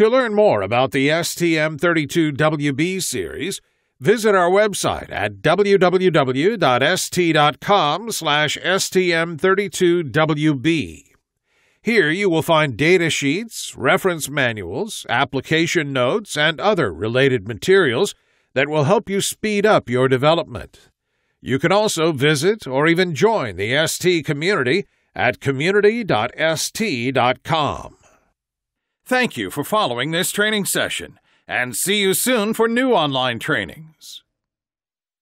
To learn more about the STM32WB series, visit our website at www.st.com slash STM32WB. Here you will find data sheets, reference manuals, application notes, and other related materials that will help you speed up your development. You can also visit or even join the ST community at community.st.com. Thank you for following this training session, and see you soon for new online trainings.